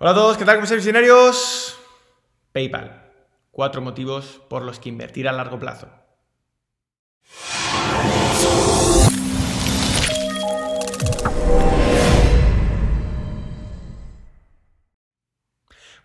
Hola a todos, ¿qué tal? ¿Cómo estáis, visionarios? PayPal. Cuatro motivos por los que invertir a largo plazo.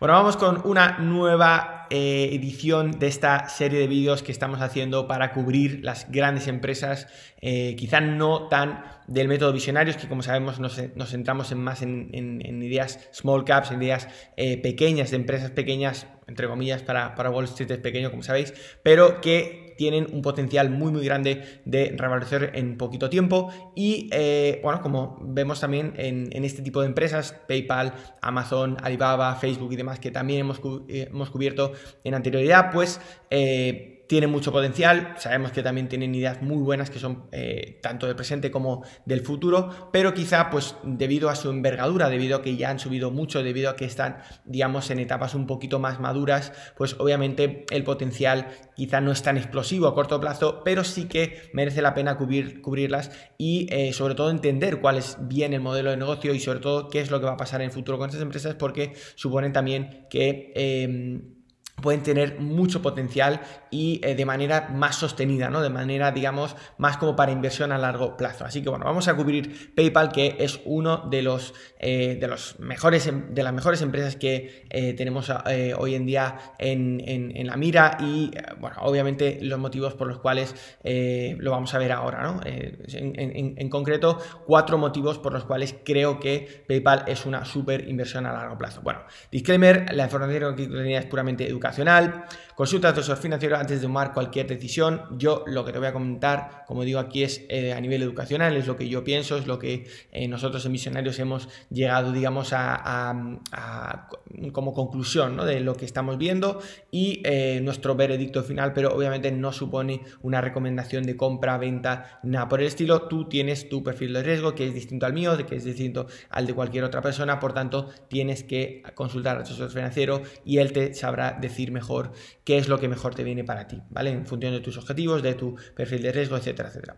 Bueno, vamos con una nueva eh, edición de esta serie de vídeos que estamos haciendo para cubrir las grandes empresas, eh, quizá no tan del método visionarios, que como sabemos nos, centramos en más en, ideas small caps, en ideas eh, pequeñas, de empresas pequeñas, entre comillas, para, para Wall Street es pequeño, como sabéis, pero que tienen un potencial muy muy grande de revalorizar en poquito tiempo. Y eh, bueno, como vemos también en, este tipo de empresas, PayPal, Amazon, Alibaba, Facebook y demás que también hemos, eh, hemos cubierto en anterioridad, pues eh, tienen mucho potencial, sabemos que también tienen ideas muy buenas que son eh, tanto del presente como del futuro, pero quizá pues debido a su envergadura, debido a que ya han subido mucho, debido a que están digamos en etapas un poquito más maduras, pues obviamente el potencial quizá no es tan explosivo a corto plazo, pero sí que merece la pena cubrir, cubrirlas y eh, sobre todo entender cuál es bien el modelo de negocio y sobre todo qué es lo que va a pasar en el futuro con estas empresas porque suponen también que... Em, pueden tener mucho potencial y eh, de manera más sostenida, ¿no? De manera, digamos, más como para inversión a largo plazo. Así que bueno, vamos a cubrir PayPal, que es uno de los, eh, de los mejores, em, de las mejores empresas que eh, tenemos hoy en día en, la mira y, bueno, obviamente los motivos por los cuales lo vamos a ver ahora, ¿no? En, en, concreto, cuatro motivos por los cuales creo que PayPal es una súper inversión a largo plazo. Bueno, disclaimer, la información que tenía es puramente educativa educacional. Consulta tu asesor financiero antes de tomar cualquier decisión. Yo lo que te voy a comentar, como digo aquí, es eh, a nivel educacional, es lo que yo pienso, es lo que eh, nosotros en Misionarios hemos llegado, digamos, a, como conclusión de lo que estamos viendo y eh, nuestro veredicto final, pero obviamente no supone una recomendación de compra, venta, nada por el estilo. Tú tienes tu perfil de riesgo que es distinto al mío, que es distinto al de cualquier otra persona, por tanto, tienes que consultar a tu asesor financiero y él te sabrá decir mejor qué es lo que mejor te viene para ti, ¿vale? En función de tus objetivos, de tu perfil de riesgo, etcétera, etcétera.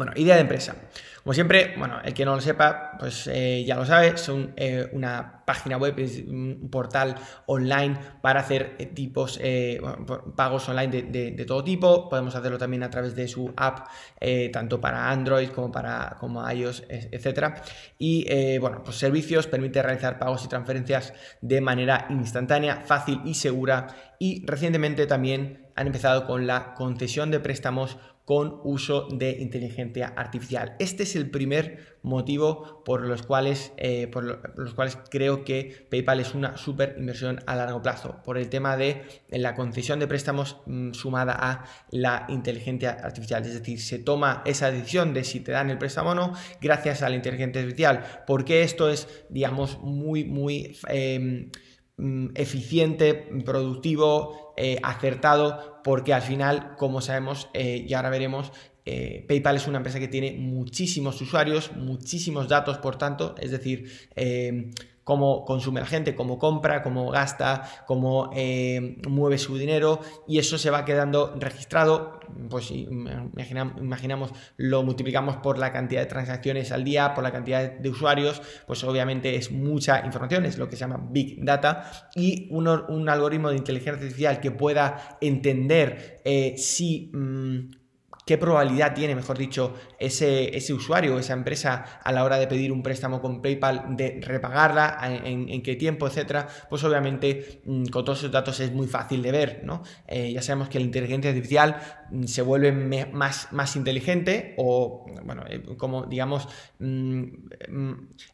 Bueno, idea de empresa. Como siempre, bueno, el que no lo sepa, pues eh, ya lo sabe, son eh, una página web, es un portal online para hacer eh, tipos, pagos online de, todo tipo. Podemos hacerlo también a través de su app, tanto para Android como para iOS, etcétera. Y bueno, pues servicios permite realizar pagos y transferencias de manera instantánea, fácil y segura. Y recientemente también han empezado con la concesión de préstamos con uso de inteligencia artificial. Este es el primer motivo por los cuales, eh, por los cuales creo que PayPal es una súper inversión a largo plazo, por el tema de la concesión de préstamos mm, sumada a la inteligencia artificial. Es decir, se toma esa decisión de si te dan el préstamo o no gracias a la inteligencia artificial, porque esto es, digamos, muy, muy... Em, eficiente, productivo, eh, acertado porque al final, como sabemos, eh, y ahora veremos, eh, PayPal es una empresa que tiene muchísimos usuarios, muchísimos datos, por tanto, es decir, cómo consume la gente, cómo compra, cómo gasta, cómo mueve su dinero y eso se va quedando registrado, pues imaginamos, lo multiplicamos por la cantidad de transacciones al día, por la cantidad de usuarios, pues obviamente es mucha información, es lo que se llama Big Data y un algoritmo de inteligencia artificial que pueda entender eh, si... Mm, qué probabilidad tiene, mejor dicho, ese, ese usuario esa empresa a la hora de pedir un préstamo con PayPal, de repagarla, en, qué tiempo, etcétera, pues obviamente mm, con todos esos datos es muy fácil de ver, ¿no? Eh, ya sabemos que la inteligencia artificial mm, se vuelve más, más inteligente o, bueno, eh, como digamos, mm,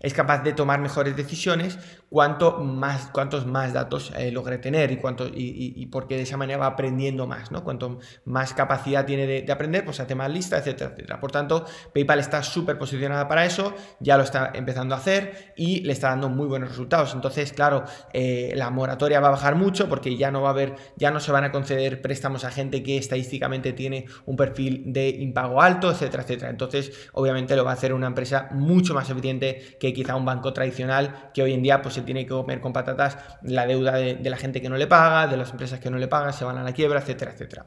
es capaz de tomar mejores decisiones cuanto más, cuantos más datos eh, logre tener y, cuánto, y, porque de esa manera va aprendiendo más, ¿no? Cuanto más capacidad tiene de aprender, pues hace más lista, etcétera, etcétera. Por tanto, PayPal está súper posicionada para eso, ya lo está empezando a hacer y le está dando muy buenos resultados. Entonces, claro, eh, la moratoria va a bajar mucho porque ya no va a haber, ya no se van a conceder préstamos a gente que estadísticamente tiene un perfil de impago alto, etcétera, etcétera. Entonces, obviamente lo va a hacer una empresa mucho más eficiente que quizá un banco tradicional que hoy en día pues se tiene que comer con patatas la deuda de, de la gente que no le paga, de las empresas que no le pagan, se van a la quiebra, etcétera, etcétera.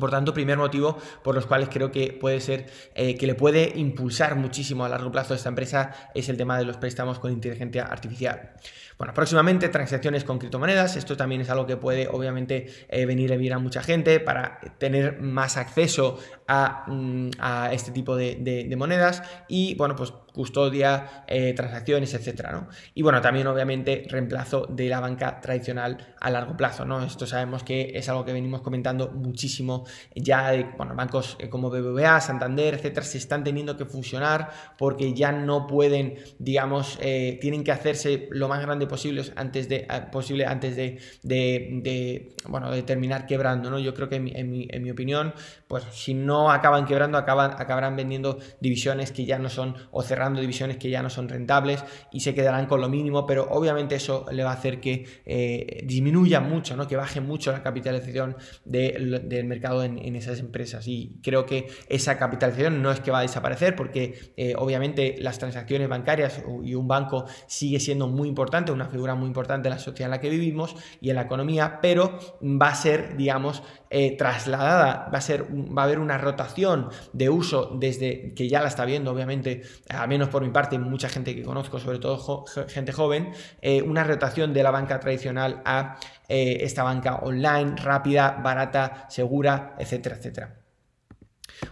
Por tanto, primer motivo por los cuales creo que puede ser eh, que le puede impulsar muchísimo a largo plazo esta empresa es el tema de los préstamos con inteligencia artificial. Bueno, próximamente transacciones con criptomonedas. Esto también es algo que puede obviamente eh, venir a vivir a mucha gente para tener más acceso a, mm, este tipo de, monedas y bueno, pues custodia, eh, transacciones, etcétera, ¿no? Y bueno, también obviamente reemplazo de la banca tradicional a largo plazo, ¿no? Esto sabemos que es algo que venimos comentando muchísimo ya de, bueno, bancos eh, como BBVA, Santander, etcétera, se están teniendo que fusionar porque ya no pueden, digamos, tienen que hacerse lo más grande posible antes de, posible antes de, de, bueno, de terminar quebrando, ¿no? Yo creo que en mi, en mi, opinión, pues si no acaban quebrando, acaban, acabarán vendiendo divisiones que ya no son, o cerrando divisiones que ya no son rentables y se quedarán con lo mínimo, pero obviamente eso le va a hacer que eh, disminuya mucho, ¿no? Que baje mucho la capitalización del mercado en, en esas empresas. Y creo que esa capitalización no es que va a desaparecer porque eh, obviamente las transacciones bancarias y un banco sigue siendo muy importante, una figura muy importante en la sociedad en la que vivimos y en la economía, pero va a ser, digamos, eh, trasladada, va a, ser, va a haber una rotación de uso desde que ya la está viendo, obviamente, al menos por mi parte, mucha gente que conozco, sobre todo gente joven, eh, una rotación de la banca tradicional a esta banca online, rápida, barata, segura, etcétera, etcétera.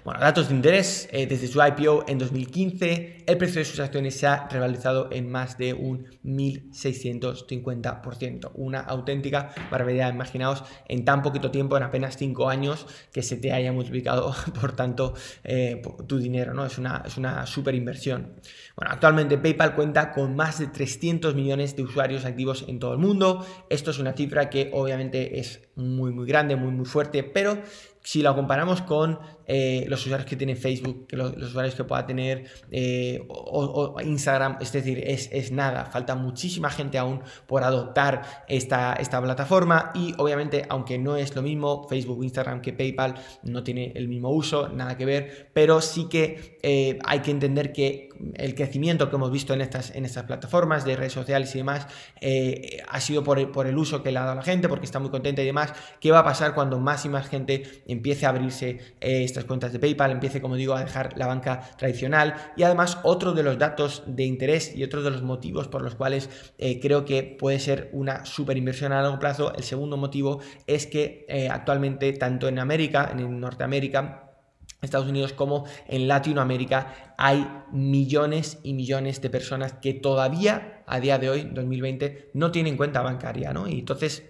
Bueno, datos de interés. Eh, desde su IPO en 2015, el precio de sus acciones se ha revalorizado en más de un 1.650%. Una auténtica barbaridad. Imaginaos en tan poquito tiempo, en apenas 5 años, que se te haya multiplicado por tanto eh, tu dinero. ¿no? Es una, es una super inversión. Bueno, actualmente PayPal cuenta con más de 300 millones de usuarios activos en todo el mundo. Esto es una cifra que obviamente es muy, muy grande, muy, muy fuerte, pero si lo comparamos con eh, los usuarios que tiene Facebook, que los, usuarios que pueda tener eh, o, Instagram, es decir, es, nada, falta muchísima gente aún por adoptar esta, esta plataforma y obviamente, aunque no es lo mismo Facebook, Instagram que PayPal, no tiene el mismo uso, nada que ver, pero sí que eh, hay que entender que el crecimiento que hemos visto en estas, en estas plataformas de redes sociales y demás ha sido por, por, el uso que le ha dado la gente, porque está muy contenta y demás. ¿Qué va a pasar cuando más y más gente empiece a abrirse eh, estas cuentas de PayPal, empiece, como digo, a dejar la banca tradicional. Y además, otro de los datos de interés y otro de los motivos por los cuales eh, creo que puede ser una super inversión a largo plazo, el segundo motivo es que eh, actualmente, tanto en América, en Norteamérica, Estados Unidos como en Latinoamérica hay millones y millones de personas que todavía a día de hoy, 2020, no tienen cuenta bancaria, ¿no? Y entonces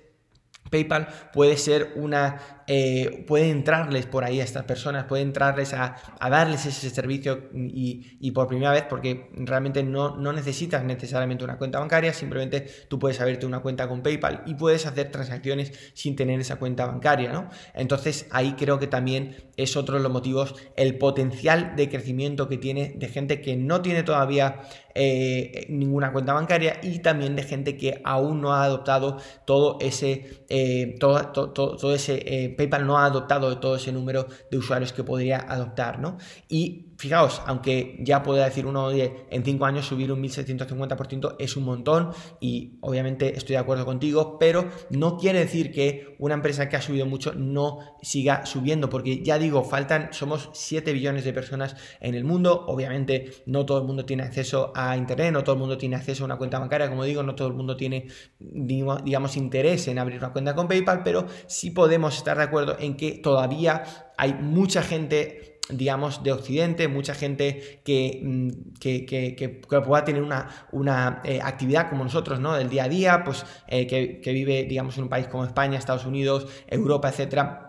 PayPal puede ser una, eh, puede entrarles por ahí a estas personas, puede entrarles a, darles ese servicio y, por primera vez, porque realmente no, no, necesitas necesariamente una cuenta bancaria, simplemente tú puedes abrirte una cuenta con PayPal y puedes hacer transacciones sin tener esa cuenta bancaria, ¿no? Entonces ahí creo que también es otro de los motivos, el potencial de crecimiento que tiene de gente que no tiene todavía eh, ninguna cuenta bancaria y también de gente que aún no ha adoptado todo ese, eh, todo, todo, ese eh, PayPal no ha adoptado todo ese número de usuarios que podría adoptar, ¿no? Y fijaos, aunque ya pueda decir uno, oye, en 5 años subir un 1750% es un montón y obviamente estoy de acuerdo contigo, pero no quiere decir que una empresa que ha subido mucho no siga subiendo, porque ya digo, faltan, somos 7 billones de personas en el mundo, obviamente no todo el mundo tiene acceso a Internet, no todo el mundo tiene acceso a una cuenta bancaria, como digo, no todo el mundo tiene, digamos, interés en abrir una cuenta con PayPal, pero sí podemos estar de acuerdo en que todavía hay mucha gente digamos, de Occidente, mucha gente que, mm, que, pueda tener una, una eh, actividad como nosotros, ¿no? Del día a día, pues eh, que, vive, digamos, en un país como España, Estados Unidos, Europa, etcétera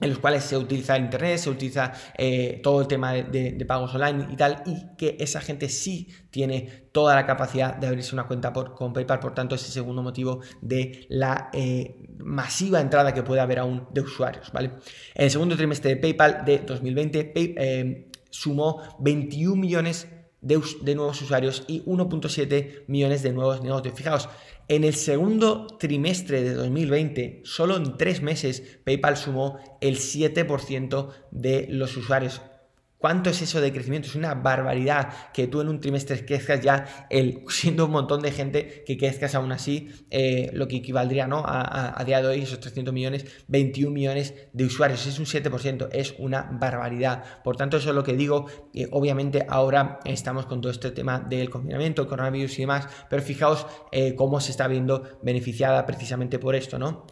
en los cuales se utiliza el Internet, se utiliza eh, todo el tema de, pagos online y tal, y que esa gente sí tiene toda la capacidad de abrirse una cuenta por, con PayPal, por tanto, ese segundo motivo de la eh, masiva entrada que puede haber aún de usuarios, ¿vale? En el segundo trimestre de PayPal de 2020, eh, sumó 21 millones de, nuevos usuarios y 1.7 millones de nuevos negocios. Fijaos, en el segundo trimestre de 2020, solo en tres meses, PayPal sumó el 7% de los usuarios. ¿Cuánto es eso de crecimiento? Es una barbaridad que tú en un trimestre crezcas ya, el, siendo un montón de gente que crezcas aún así, eh, lo que equivaldría ¿no? a, día de hoy, esos 300 millones, 21 millones de usuarios. Es un 7%, es una barbaridad. Por tanto, eso es lo que digo. obviamente ahora estamos con todo este tema del confinamiento, coronavirus y demás, pero fijaos eh, cómo se está viendo beneficiada precisamente por esto, ¿no?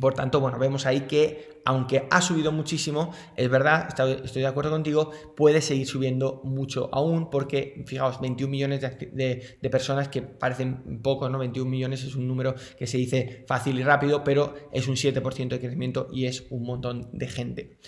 Por tanto, bueno, vemos ahí que aunque ha subido muchísimo, es verdad, estoy de acuerdo contigo, puede seguir subiendo mucho aún porque, fijaos, 21 millones de, personas que parecen pocos, ¿no? 21 millones es un número que se dice fácil y rápido, pero es un 7% de crecimiento y es un montón de gente.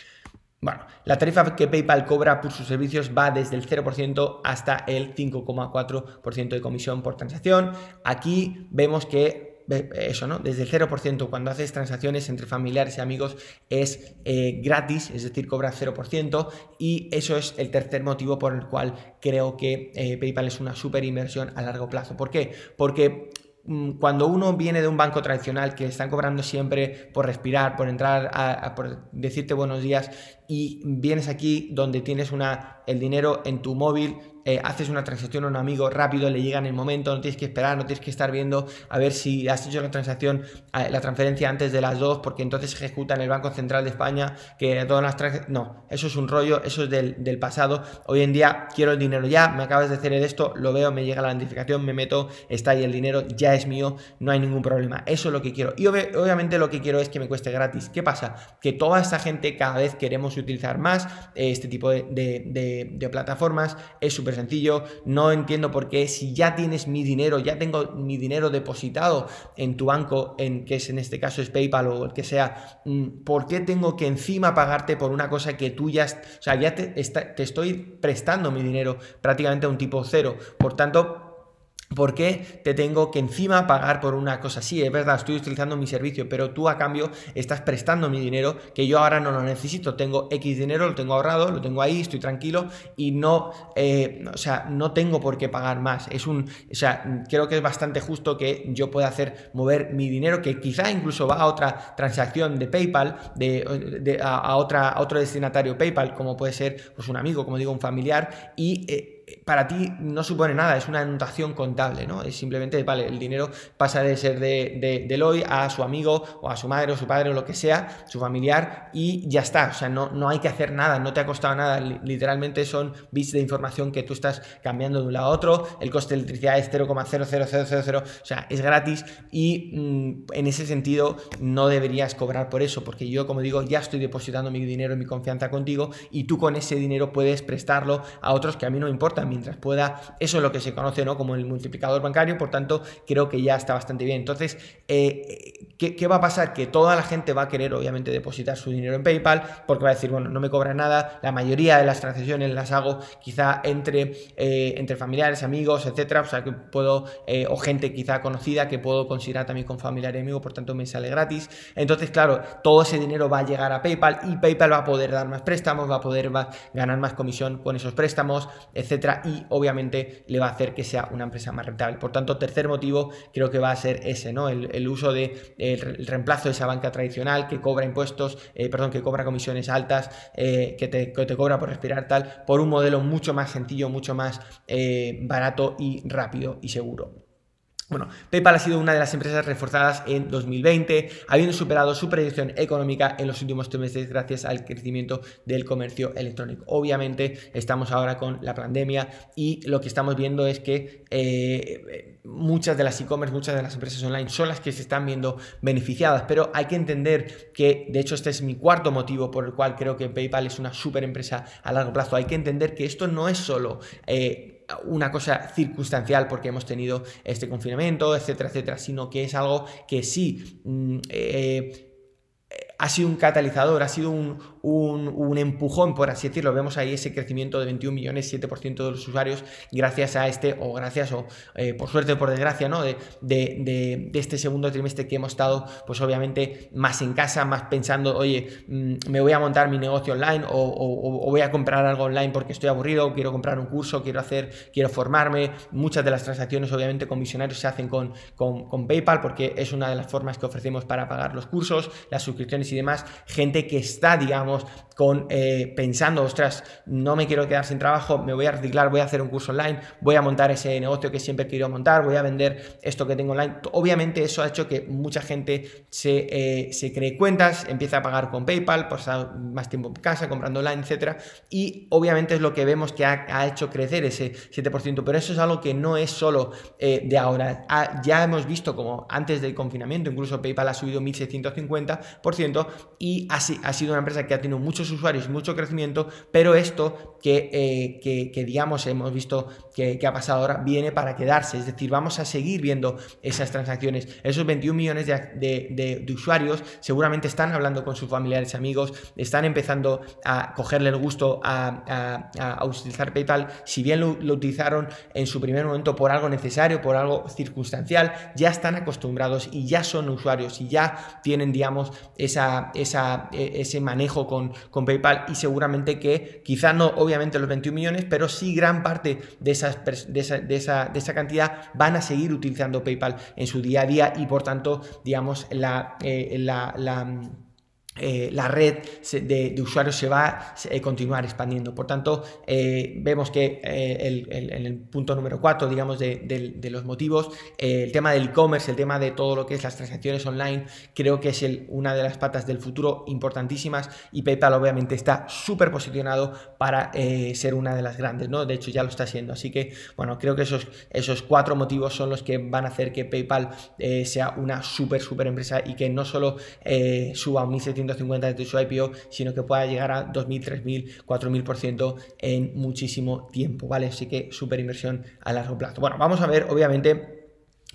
Bueno, la tarifa que PayPal cobra por sus servicios va desde el 0% hasta el 5,4% de comisión por transacción. Aquí vemos que eso, ¿no? Desde el 0% cuando haces transacciones entre familiares y amigos es eh, gratis, es decir, cobras 0% y eso es el tercer motivo por el cual creo que eh, PayPal es una super inversión a largo plazo. ¿Por qué? Porque mm, cuando uno viene de un banco tradicional que están cobrando siempre por respirar, por entrar, a, por decirte buenos días, y vienes aquí donde tienes una, el dinero en tu móvil, eh, haces una transacción a un amigo rápido, le llega en el momento, no tienes que esperar, no tienes que estar viendo a ver si has hecho la transacción, eh, la transferencia antes de las dos, porque entonces se ejecuta en el Banco Central de España, que todas las. No, eso es un rollo, eso es del, pasado. Hoy en día quiero el dinero ya, me acabas de hacer esto, lo veo, me llega la identificación, me meto, está ahí el dinero, ya es mío, no hay ningún problema. Eso es lo que quiero. Y obviamente lo que quiero es que me cueste gratis. ¿Qué pasa? Que toda esta gente cada vez queremos utilizar más eh, este tipo de plataformas, es súper sencillo, no entiendo por qué si ya tienes mi dinero, ya tengo mi dinero depositado en tu banco, en que es en este caso es PayPal o el que sea, mm, ¿por qué tengo que encima pagarte por una cosa que tú ya, o sea, ya te, te estoy prestando mi dinero prácticamente a un tipo cero? Por tanto, ¿Por qué te tengo que encima pagar por una cosa así? Es verdad, estoy utilizando mi servicio, pero tú a cambio estás prestando mi dinero que yo ahora no lo necesito. Tengo X dinero, lo tengo ahorrado, lo tengo ahí, estoy tranquilo y no, eh, o sea, no tengo por qué pagar más. Es un, o sea, creo que es bastante justo que yo pueda hacer mover mi dinero, que quizá incluso va a otra transacción de PayPal, de, a, otra, a otro destinatario PayPal, como puede ser pues, un amigo, como digo, un familiar, y eh, para ti no supone nada, es una anotación contable, ¿no? Es simplemente, vale, el dinero pasa de ser de, de, de Eloy a su amigo o a su madre o su padre o lo que sea, su familiar, y ya está. O sea, no, no hay que hacer nada, no te ha costado nada. Literalmente son bits de información que tú estás cambiando de un lado a otro. El coste de electricidad es 0,00000, o sea, es gratis y mm, en ese sentido no deberías cobrar por eso, porque yo, como digo, ya estoy depositando mi dinero y mi confianza contigo y tú con ese dinero puedes prestarlo a otros que a mí no me importa mientras pueda. Eso es lo que se conoce ¿no? como el multiplicador bancario, por tanto, creo que ya está bastante bien. Entonces, eh, ¿qué, va a pasar? Que toda la gente va a querer, obviamente, depositar su dinero en PayPal, porque va a decir, bueno, no me cobra nada, la mayoría de las transacciones las hago quizá entre, eh, entre familiares, amigos, etcétera, o sea, que puedo, eh, o gente quizá conocida que puedo considerar también con familiar y amigo, por tanto, me sale gratis. Entonces, claro, todo ese dinero va a llegar a PayPal y PayPal va a poder dar más préstamos, va a poder ganar más comisión con esos préstamos, etcétera y obviamente le va a hacer que sea una empresa más rentable. Por tanto, tercer motivo creo que va a ser ese, ¿no? El, uso de el, reemplazo de esa banca tradicional que cobra impuestos, eh, perdón, que cobra comisiones altas, eh, que, te, te, cobra por respirar tal, por un modelo mucho más sencillo, mucho más eh, barato y rápido y seguro. Bueno, PayPal ha sido una de las empresas reforzadas en 2020, habiendo superado su predicción económica en los últimos tres meses gracias al crecimiento del comercio electrónico. Obviamente estamos ahora con la pandemia y lo que estamos viendo es que eh, muchas de las e-commerce, muchas de las empresas online son las que se están viendo beneficiadas, pero hay que entender que, de hecho, este es mi cuarto motivo por el cual creo que PayPal es una super empresa a largo plazo. Hay que entender que esto no es solo... Eh, una cosa circunstancial porque hemos tenido este confinamiento, etcétera, etcétera, sino que es algo que sí mm, eh, ha sido un catalizador, ha sido un, un, empujón, por así decirlo. Vemos ahí ese crecimiento de 21 millones, 7% de los usuarios, gracias a este, o gracias, o eh, por suerte o por desgracia, ¿no? De, de, de, este segundo trimestre que hemos estado, pues obviamente, más en casa, más pensando, oye, mm, me voy a montar mi negocio online o, voy a comprar algo online porque estoy aburrido, quiero comprar un curso, quiero hacer, quiero formarme. Muchas de las transacciones, obviamente, con visionarios se hacen con, con, con PayPal porque es una de las formas que ofrecemos para pagar los cursos, las suscripciones y demás. Gente que está, digamos, con eh, pensando, ostras, no me quiero quedar sin trabajo, me voy a reciclar, voy a hacer un curso online, voy a montar ese negocio que siempre querido montar, voy a vender esto que tengo online. Obviamente eso ha hecho que mucha gente se, eh, se cree cuentas, empieza a pagar con PayPal, pasar más tiempo en casa, comprando online, etcétera. Y obviamente es lo que vemos que ha, hecho crecer ese 7%, pero eso es algo que no es solo eh, de ahora. Ah, ya hemos visto como antes del confinamiento, incluso PayPal ha subido 1.650% y ha, ha sido una empresa que ha tenido muchos usuarios, mucho crecimiento, pero esto que, eh, que, digamos hemos visto que, ha pasado ahora viene para quedarse, es decir, vamos a seguir viendo esas transacciones. Esos 21 millones de, usuarios seguramente están hablando con sus familiares, amigos, están empezando a cogerle el gusto a, utilizar PayPal, si bien lo, utilizaron en su primer momento por algo necesario, por algo circunstancial, ya están acostumbrados y ya son usuarios y ya tienen, digamos, esa, e, ese manejo con PayPal y seguramente que quizá no obviamente los 21 millones, pero sí gran parte de, esas, de, esa, de, esa, cantidad van a seguir utilizando PayPal en su día a día y por tanto, digamos, la, eh, la eh, la red de, usuarios se va a eh, continuar expandiendo. Por tanto, eh, vemos que en el, punto número 4, digamos, de, los motivos, el tema del e-commerce, el tema de todo lo que es las transacciones online, creo que es una de las patas del futuro importantísimas y PayPal obviamente está súper posicionado para ser una de las grandes, ¿no? De hecho, ya lo está siendo. Así que, bueno, creo que esos, esos cuatro motivos son los que van a hacer que PayPal sea una súper, súper empresa y que no solo suba a 1.700 150 desde su IPO, sino que pueda llegar a 2.000, 3.000, 4.000% en muchísimo tiempo, ¿vale? Así que súper inversión a largo plazo. Bueno, vamos a ver, obviamente,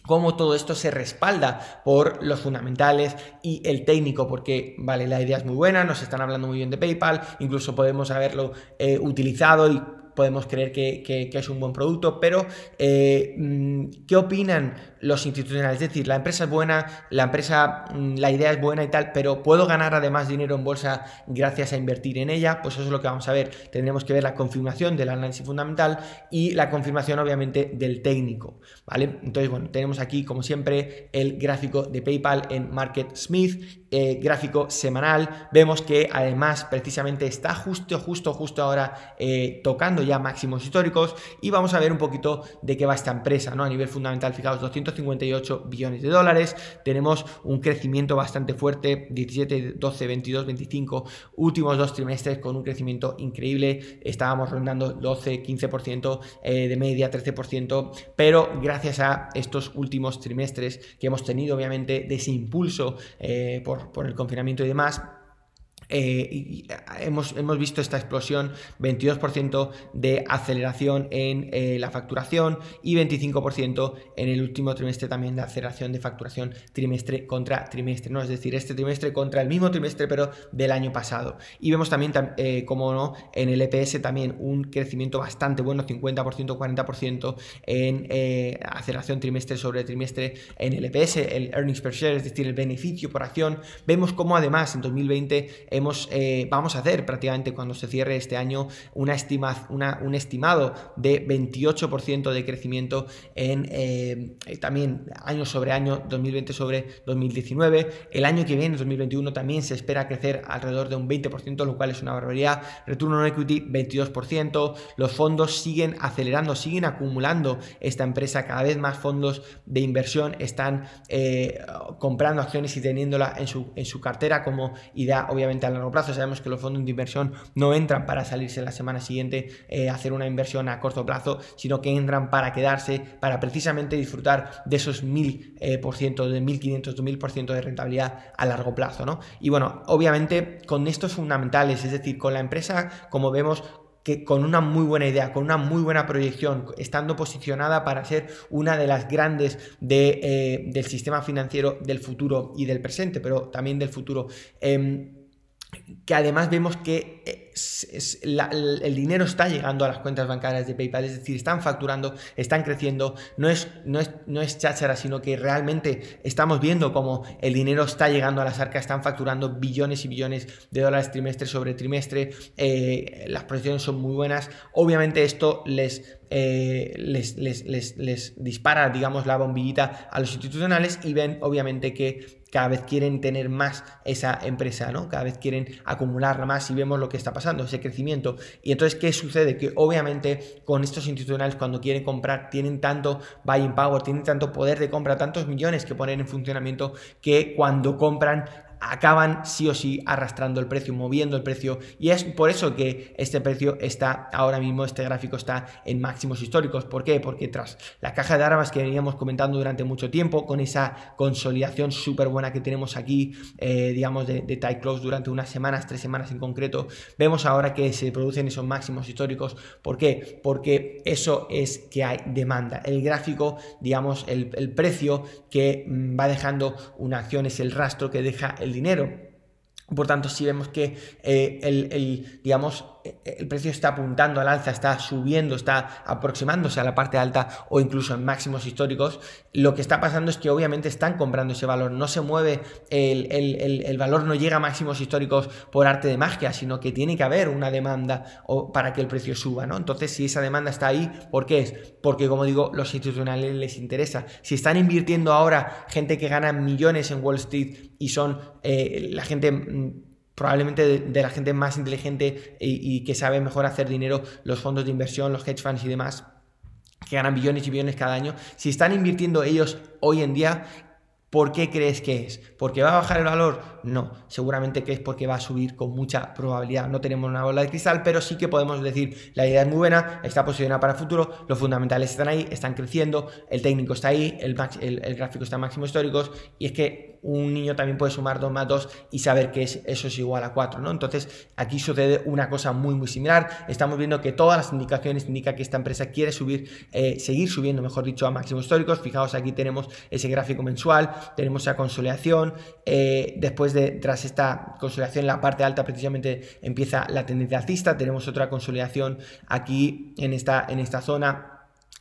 cómo todo esto se respalda por los fundamentales y el técnico, porque, vale, la idea es muy buena, nos están hablando muy bien de PayPal, incluso podemos haberlo eh, utilizado y podemos creer que, es un buen producto, pero eh, mm, ¿qué opinan los institucionales? Es decir, la empresa es buena, la empresa, mm, la idea es buena y tal, pero ¿puedo ganar además dinero en bolsa gracias a invertir en ella? Pues eso es lo que vamos a ver. Tendremos que ver la confirmación del análisis fundamental y la confirmación obviamente del técnico, ¿vale? Entonces, bueno, tenemos aquí como siempre el gráfico de PayPal en Market Smith eh, gráfico semanal, vemos que además precisamente está justo, justo, justo ahora eh, tocando ya máximos históricos y vamos a ver un poquito de qué va esta empresa, ¿no? A nivel fundamental, fijaos, 258 billones de dólares, tenemos un crecimiento bastante fuerte, 17, 12, 22, 25, últimos dos trimestres con un crecimiento increíble, estábamos rondando 12, 15% eh, de media, 13%, pero gracias a estos últimos trimestres que hemos tenido obviamente de ese impulso por por, el confinamiento y demás, eh, hemos, hemos, visto esta explosión, 22% de aceleración en eh, la facturación y 25% en el último trimestre también de aceleración de facturación trimestre contra trimestre, ¿no? Es decir, este trimestre contra el mismo trimestre pero del año pasado. Y vemos también, eh, como no, en el EPS también un crecimiento bastante bueno, 50%, 40% en aceleración trimestre sobre trimestre en el EPS, el earnings per share, es decir, el beneficio por acción. Vemos como además en 2020 eh, vamos a hacer prácticamente cuando se cierre este año una estima, un estimado de 28% de crecimiento en eh, también año sobre año, 2020 sobre 2019. El año que viene, 2021, también se espera crecer alrededor de un 20%, lo cual es una barbaridad. Return on equity, 22%. Los fondos siguen acelerando, siguen acumulando esta empresa. Cada vez más fondos de inversión están eh, comprando acciones y teniéndola en su, en su cartera como idea, obviamente a largo plazo. Sabemos que los fondos de inversión no entran para salirse la semana siguiente, eh, hacer una inversión a corto plazo, sino que entran para quedarse, para precisamente disfrutar de esos 1000%, eh, por ciento, de 1500, 2000% de rentabilidad a largo plazo. ¿no? Y bueno, obviamente con estos fundamentales, es decir, con la empresa, como vemos, que con una muy buena idea, con una muy buena proyección, estando posicionada para ser una de las grandes de, eh, del sistema financiero del futuro y del presente, pero también del futuro. Em, que además vemos que eh, el dinero está llegando a las cuentas bancarias de PayPal, es decir, están facturando, están creciendo, no es, no es, no es cháchara, sino que realmente estamos viendo cómo el dinero está llegando a las arcas, están facturando billones y billones de dólares trimestre sobre trimestre, eh, las proyecciones son muy buenas, obviamente esto les eh, les, les, dispara, digamos, la bombillita a los institucionales y ven, obviamente, que cada vez quieren tener más esa empresa, ¿no? Cada vez quieren acumularla más y vemos lo que está pasando, ese crecimiento. Y entonces, ¿qué sucede? Que obviamente con estos institucionales cuando quieren comprar tienen tanto buying power, tienen tanto poder de compra, tantos millones que poner en funcionamiento que cuando compran acaban sí o sí arrastrando el precio, moviendo el precio y es por eso que este precio está ahora mismo, este gráfico está en máximos históricos. ¿Por qué? Porque tras la caja de armas que veníamos comentando durante mucho tiempo, con esa consolidación súper buena que tenemos aquí, eh, digamos, de, de tie close durante unas semanas, tres semanas en concreto, vemos ahora que se producen esos máximos históricos. ¿Por qué? Porque eso es que hay demanda. El gráfico, digamos, el, el precio que mm, va dejando una acción es el rastro que deja el dinero. Por tanto, si vemos que eh, el, digamos, el precio está apuntando al alza, está subiendo, está aproximándose a la parte alta o incluso en máximos históricos, lo que está pasando es que obviamente están comprando ese valor, no se mueve, el, valor no llega a máximos históricos por arte de magia, sino que tiene que haber una demanda para que el precio suba, ¿no? Entonces, si esa demanda está ahí, ¿por qué es? Porque, como digo, los institucionales les interesa. Si están invirtiendo ahora gente que gana millones en Wall Street y son eh, la gente mm, probablemente de, la gente más inteligente y, que sabe mejor hacer dinero, los fondos de inversión, los hedge funds y demás, que ganan billones y billones cada año, si están invirtiendo ellos hoy en día, ¿Por qué crees que es? ¿Porque va a bajar el valor? No, seguramente que es porque va a subir con mucha probabilidad. No tenemos una bola de cristal, pero sí que podemos decir, la idea es muy buena, está posicionada para futuro, los fundamentales están ahí, están creciendo, el técnico está ahí, el, gráfico está en máximos históricos, y es que un niño también puede sumar 2 más 2 y saber que eso es igual a 4, ¿no? Entonces, aquí sucede una cosa muy, muy similar. Estamos viendo que todas las indicaciones indican que esta empresa quiere subir, eh, seguir subiendo, mejor dicho, a máximos históricos. Fijaos, aquí tenemos ese gráfico mensual, tenemos esa consolidación, eh, después de, tras esta consolidación, la parte alta precisamente empieza la tendencia alcista, tenemos otra consolidación aquí en esta, en esta zona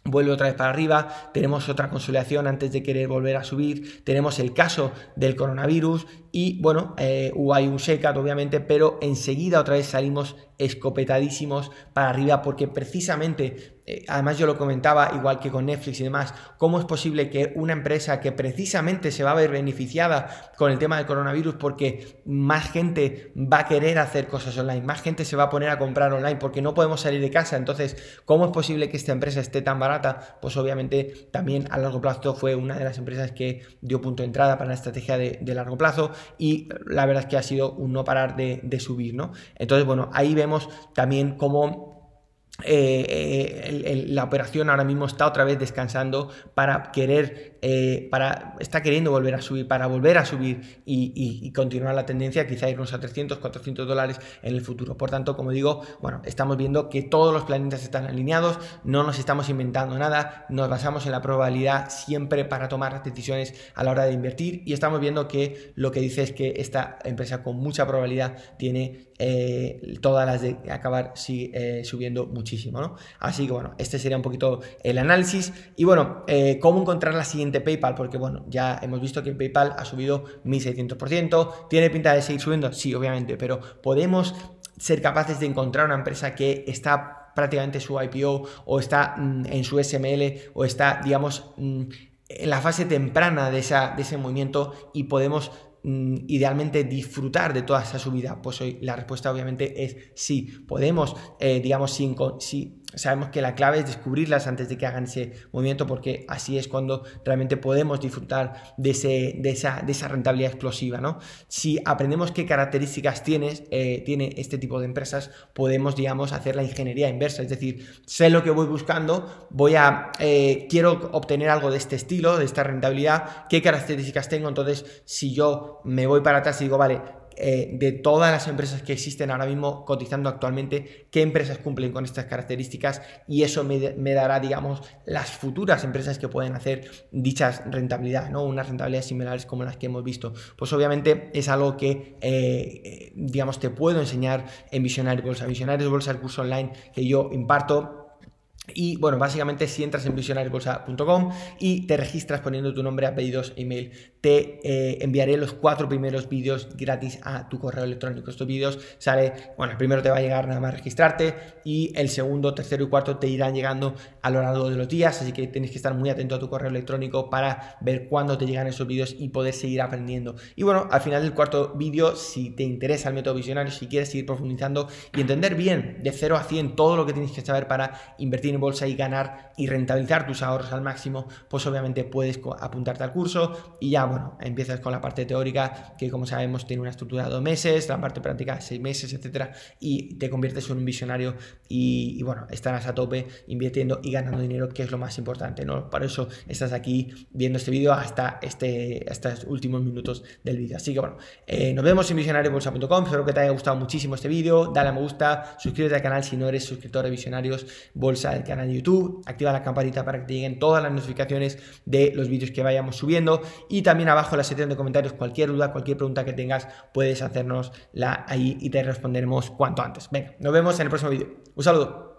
vuelve otra vez para arriba, tenemos otra consolidación antes de querer volver a subir, tenemos el caso del coronavirus y bueno, eh, ahí un shake obviamente, pero enseguida otra vez salimos escopetadísimos para arriba porque precisamente eh, además yo lo comentaba, igual que con Netflix y demás, cómo es posible que una empresa que precisamente se va a ver beneficiada con el tema del coronavirus porque más gente va a querer hacer cosas online, más gente se va a poner a comprar online porque no podemos salir de casa, entonces, ¿cómo es posible que esta empresa esté tan barata? Pues obviamente también a largo plazo fue una de las empresas que dio punto de entrada para la estrategia de, largo plazo y la verdad es que ha sido un no parar de, de subir, ¿no? Entonces, bueno, ahí vemos también cómo eh, eh, la operación ahora mismo está otra vez descansando para querer, eh, está queriendo volver a subir, para volver a subir y, continuar la tendencia, quizá irnos a 300, 400 dólares en el futuro. Por tanto, como digo, bueno, estamos viendo que todos los planetas están alineados, no nos estamos inventando nada, nos basamos en la probabilidad siempre para tomar decisiones a la hora de invertir y estamos viendo que lo que dice es que esta empresa con mucha probabilidad tiene todas las de acabar subiendo muchísimo, ¿no? Así que bueno, este sería un poquito el análisis. Y bueno, eh, ¿cómo encontrar la siguiente PayPal? Porque bueno, ya hemos visto que PayPal ha subido 1600%. ¿Tiene pinta de seguir subiendo? Sí, obviamente, pero podemos ser capaces de encontrar una empresa que está prácticamente su IPO o está mm, en su SML o está, digamos, mm, en la fase temprana de, esa, de ese movimiento y podemos Mm, idealmente disfrutar de toda esa subida? Pues hoy la respuesta obviamente es sí. Podemos, eh, digamos, sin, si sabemos que la clave es descubrirlas antes de que hagan ese movimiento porque así es cuando realmente podemos disfrutar de, esa, rentabilidad explosiva. ¿no? Si aprendemos qué características eh, tiene este tipo de empresas, podemos, digamos, hacer la ingeniería inversa. Es decir, sé lo que voy buscando, voy a, eh, quiero obtener algo de este estilo, de esta rentabilidad, qué características tengo. Entonces, si yo me voy para atrás y digo, vale, eh, de todas las empresas que existen ahora mismo cotizando actualmente, qué empresas cumplen con estas características y eso me, dará, digamos, las futuras empresas que pueden hacer dichas rentabilidades, ¿no? Unas rentabilidades similares como las que hemos visto. Pues obviamente es algo que, eh, digamos, te puedo enseñar en Visionarios Bolsa. Visionarios Bolsa, el curso online que yo imparto y bueno, básicamente si entras en visionariosbolsa.com y te registras poniendo tu nombre, apellidos, email, te eh, enviaré los cuatro primeros vídeos gratis a tu correo electrónico. Estos vídeos sale, bueno, el primero te va a llegar nada más registrarte y el segundo, tercero y cuarto te irán llegando a lo largo de los días, así que tienes que estar muy atento a tu correo electrónico para ver cuándo te llegan esos vídeos y poder seguir aprendiendo. Y bueno, al final del cuarto vídeo, si te interesa el método visionario, si quieres seguir profundizando y entender bien de 0 a 100 todo lo que tienes que saber para invertir en bolsa y ganar y rentabilizar tus ahorros al máximo, pues obviamente puedes apuntarte al curso y ya, bueno, empiezas con la parte teórica que como sabemos tiene una estructura de dos meses, la parte práctica seis meses, etcétera, y te conviertes en un visionario y, bueno, estarás a tope invirtiendo y ganando dinero, que es lo más importante, ¿no? Por eso estás aquí viendo este vídeo hasta este, estos últimos minutos del vídeo. Así que bueno, eh, nos vemos en visionariobolsa.com, espero que te haya gustado muchísimo este vídeo, dale a me gusta, suscríbete al canal si no eres suscriptor de Visionarios Bolsa canal de YouTube, activa la campanita para que te lleguen todas las notificaciones de los vídeos que vayamos subiendo y también abajo en la sección de comentarios cualquier duda, cualquier pregunta que tengas puedes hacernosla ahí y te responderemos cuanto antes. Venga, nos vemos en el próximo vídeo. Un saludo.